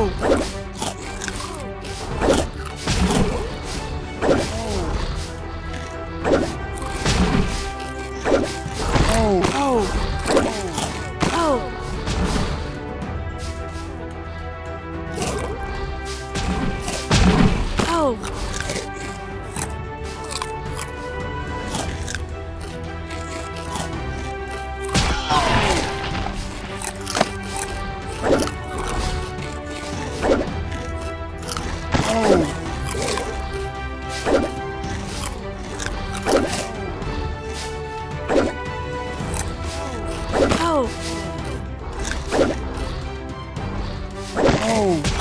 Oh! oh. oh. oh. Oh. Oh. oh.